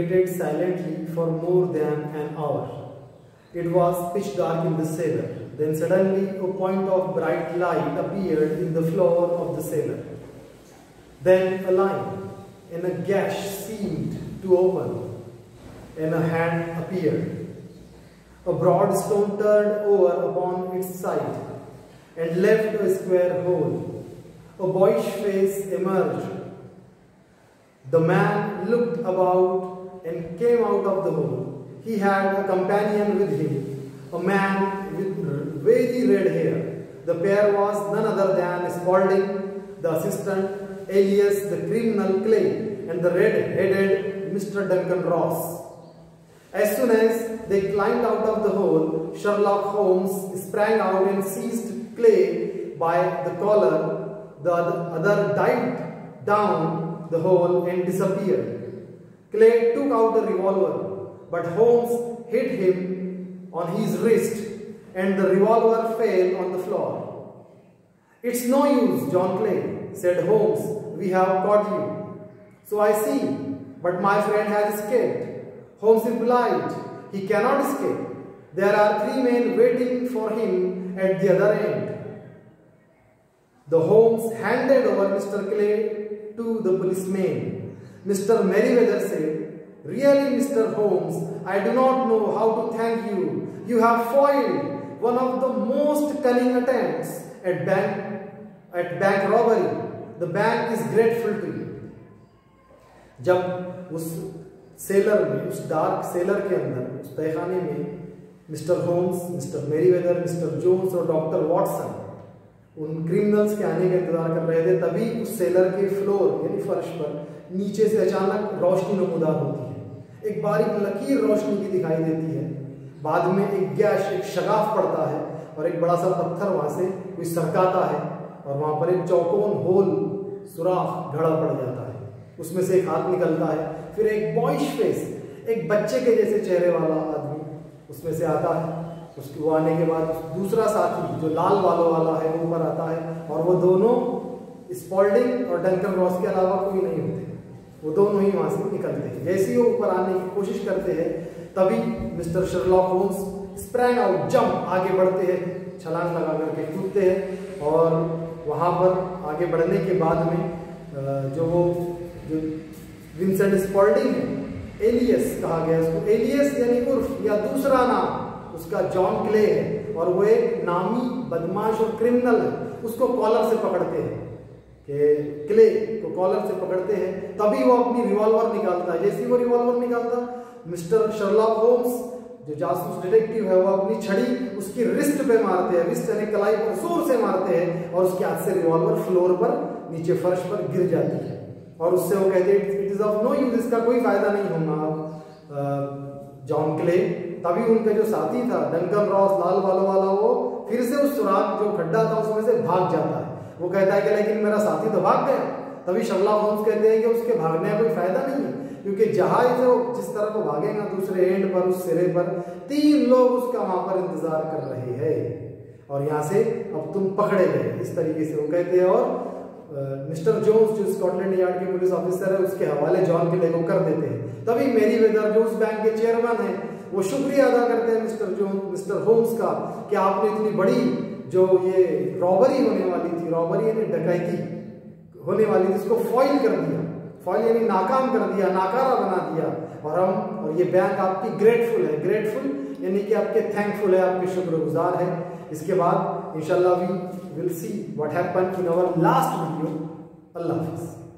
waited silently for more than an hour. It was pitch dark in the cellar. Then suddenly a point of bright light appeared in the floor of the cellar. Then a line and a gash seemed to open, and a hand appeared. A broad stone turned over upon its side and left a square hole. A boyish face emerged. The man looked about and came out of the hole. He had a companion with him, a man with very red hair. The pair was none other than Spaulding, the assistant, alias the criminal Clay, and the red-headed Mr. Duncan Ross. As soon as they climbed out of the hole, Sherlock Holmes sprang out and seized Clay by the collar. The other dived down the hole and disappeared. Clay took out the revolver, but Holmes hit him on his wrist and the revolver fell on the floor. It's no use, John Clay, said Holmes. We have caught you. So I see, but my friend has escaped. Holmes replied, He cannot escape. There are three men waiting for him at the other end. The Holmes handed over Mr. Clay to the policeman. Mr. Merriweather said, Really, Mr. Holmes, I do not know how to thank you. You have foiled one of the most cunning attempts at bank, at bank robbery. The bank is grateful to you. जब उस seller में उस dark seller के अंदर उस तहखाने में mister Holmes mister Merryweather mister Jones और डॉक्टर वॉटसन उन क्रिमिनल्स के आने का इंतज़ार कर रहे थे, तभी उस सेलर के फ्लोर यानी फर्श पर, नीचे से अचानक रोशनी नमूदार होती है। एक बारीक लकीर रोशनी की दिखाई देती है। बाद में एक गैश एक शगाफ पड़ता है और एक बड़ा सा पत्थर वहाँ से कोई सरकाता है और वहाँ पर एक चौकोन होल, सुराख घड़ा पड़ जाता है। उसमें से एक हाथ निकलता है। फिर एक बॉइश फेस एक बच्चे के जैसे चेहरे वाला आदमी उसमें से आता है। उसके वो आने के बाद दूसरा साथी जो लाल बालों वाला है, वो ऊपर आता है और वो दोनों स्पॉल्डिंग और डंकन रॉस के अलावा कोई नहीं होते। वो दोनों ही वहाँ से निकलते हैं। जैसे ही वो ऊपर आने की कोशिश करते हैं, तभी mister Sherlock Holmes sprang out jump आगे बढ़ते हैं, छलांग लगा करके कूदते हैं और वहाँ पर आगे बढ़ने के बाद में जो वो, जो विंसेंट स्पॉल्डिंग है एलियस कहा गया उसको। एलियस यानी उर्फ़ या दूसरा नाम। उसका जॉन क्ले है और वो एक नामी, बदमाश और क्रिमिनल है। उसको कॉलर से पकड़ते हैं कि क्ले को कॉलर से पकड़ते हैं। तभी वो अपनी रिवॉल्वर निकालता है। जैसे वो रिवॉल्वर निकालता, मिस्टर शर्लॉक होम्स, जो जासूस डिटेक्टिव है, वो अपनी छड़ी उसकी रिस्ट पे मारते हैं। रिस्ट यानी कलाई पर ज़ोर से मारते हैं और उसके हाथ से रिवॉल्वर फ्लोर पर, नीचे फर्श पर गिर जाती है। और उससे वो कहते हैं it is of no use इसका कोई फ़ायदा नहीं होगा जॉन क्ले तभी उनका जो साथी था डंकन रॉस, लाल वालों वाला वो, फिर से उस सुराग जो खड्डा था, उसमें से भाग जाता है। वो कहता है कि लेकिन मेरा साथी तो भाग गया। तभी शर्ला होम्स कहते हैं कि उसके भागने का कोई फ़ायदा नहीं है, क्योंकि जहाज़ वो जिस तरह को भागेगा, दूसरे एंड पर, उस सिरे पर, तीन लोग उसका वहाँ पर इंतज़ार कर रहे हैं। और यहाँ से अब तुम पकड़े गए इस तरीके से वो कहते हैं। और मिस्टर जोन्स, जो स्कॉटलैंड यार्ड के पुलिस ऑफिसर है, उसके हवाले जॉन के लिए कर देते हैं। तभी मेरी वेदर, जो उस बैंक के चेयरमैन है वो शुक्रिया अदा करते हैं मिस्टर जो, मिस्टर होम्स का, कि आपने इतनी बड़ी जो ये रॉबरी होने वाली थी, रॉबरी यानी डकैती होने वाली थी उसको फॉइल कर दिया। फॉइल यानी नाकाम कर दिया, नाकारा बना दिया। और हम, और ये बैंक आपकी ग्रेटफुल है। ग्रेटफुल यानी कि आपके थैंकफुल है, आपके शुक्रगुजार है। इसके बाद इंशाल्लाह we will see what happen in our last video अल्लाह हाफिज़।